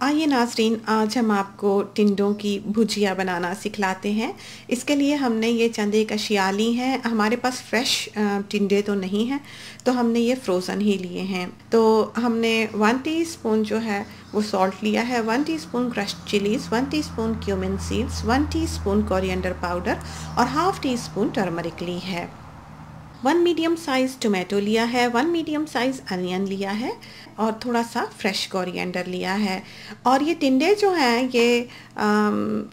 आइए नाजरीन, आज हम आपको टिंडों की भुजिया बनाना सिखलाते हैं। इसके लिए हमने ये चंद एक अशिया ली हैं। हमारे पास फ्रेश टिंडे तो नहीं हैं तो हमने ये फ्रोज़न ही लिए हैं। तो हमने वन टीस्पून जो है, वो सॉल्ट लिया है। One teaspoon crushed chilies, one teaspoon cumin seeds, one teaspoon coriander powder और हाफ़ टी स्पून टर्मरिक ली है। वन मीडियम साइज़ टोमेटो लिया है वन मीडियम साइज़ अनियन लिया है और थोड़ा सा फ्रेश कोरिएंडर लिया है। और ये टिंडे जो हैं, ये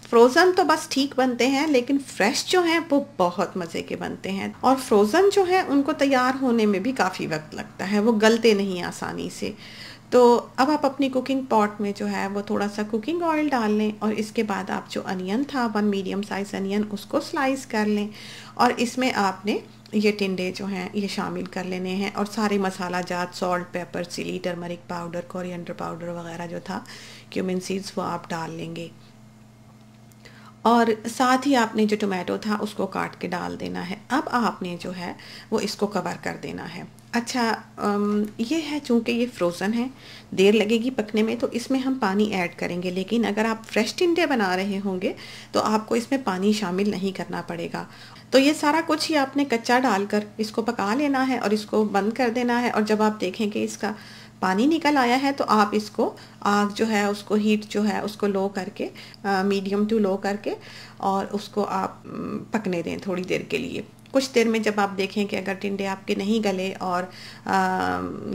फ्रोज़न तो बस ठीक बनते हैं, लेकिन फ्रेश जो हैं, वो बहुत मज़े के बनते हैं। और फ्रोज़न जो है, उनको तैयार होने में भी काफ़ी वक्त लगता है, वो गलते नहीं आसानी से। तो अब आप अपनी कुकिंग पॉट में जो है वो थोड़ा सा कुकिंग ऑयल डाल लें और इसके बाद आप जो अनियन था वन मीडियम साइज़ अनियन उसको स्लाइस कर लें और इसमें आपने ये टिंडे जो हैं, ये शामिल कर लेने हैं और सारे मसाला जात salt pepper chili turmeric powder coriander powder वगैरह जो था क्यूमिन सीड्स वो आप डाल लेंगे। और साथ ही आपने जो टोमेटो था, उसको काट के डाल देना है। अब आपने जो है, वो इसको कवर कर देना है। अच्छा ये है चूँकि ये फ्रोज़न है, देर लगेगी पकने में तो इसमें हम पानी ऐड करेंगे। लेकिन अगर आप फ्रेश टिंडे बना रहे होंगे तो आपको इसमें पानी शामिल नहीं करना पड़ेगा। तो ये सारा कुछ ही आपने कच्चा डालकर इसको पका लेना है और इसको बंद कर देना है। और जब आप देखें कि इसका पानी निकल आया है तो आप इसको आग जो है उसको हीट जो है उसको लो करके मीडियम टू लो करके और उसको आप पकने दें थोड़ी देर के लिए। कुछ देर में जब आप देखें कि अगर टिंडे आपके नहीं गले और आ,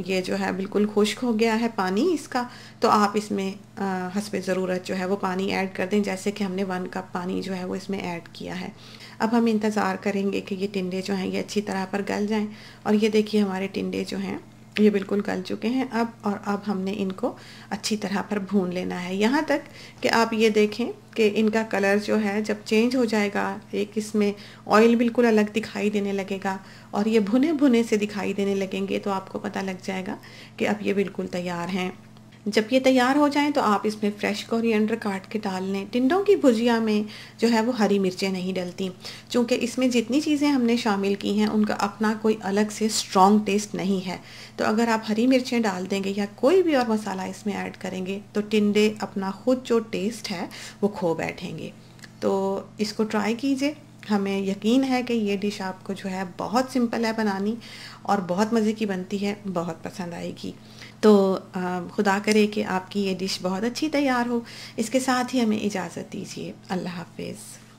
ये जो है बिल्कुल खुश्क हो गया है पानी इसका तो आप इसमें हंसब ज़रूरत जो है वो पानी ऐड कर दें जैसे कि हमने वन कप पानी जो है वो इसमें ऐड किया है। अब हम इंतज़ार करेंगे कि ये टिंडे जो हैं ये अच्छी तरह पर गल जाएँ और ये देखिए हमारे टिंडे जो हैं ये बिल्कुल गल चुके हैं अब, और अब हमने इनको अच्छी तरह पर भून लेना है। यहाँ तक कि आप ये देखें कि इनका कलर जो है, जब चेंज हो जाएगा, एक इसमें ऑयल बिल्कुल अलग दिखाई देने लगेगा, और ये भुने भुने से दिखाई देने लगेंगे तो आपको पता लग जाएगा कि अब ये बिल्कुल तैयार हैं। जब ये तैयार हो जाएँ तो आप इसमें फ्रेश कोरिएंडर काट के डाल लें। टिंडों की भुजिया में जो है वो हरी मिर्चें नहीं डलती। क्योंकि इसमें जितनी चीज़ें हमने शामिल की हैं, उनका अपना कोई अलग से स्ट्रॉन्ग टेस्ट नहीं है। तो अगर आप हरी मिर्चें डाल देंगे या कोई भी और मसाला इसमें ऐड करेंगे तो टिंडे अपना खुद जो टेस्ट है, वो खो बैठेंगे। तो इसको ट्राई कीजिए। हमें यकीन है कि ये डिश आपको जो है बहुत सिंपल है बनानी और बहुत मज़े की बनती है, बहुत पसंद आएगी। तो खुदा करे कि आपकी ये डिश बहुत अच्छी तैयार हो। इसके साथ ही हमें इजाज़त दीजिए। अल्लाह हाफिज़।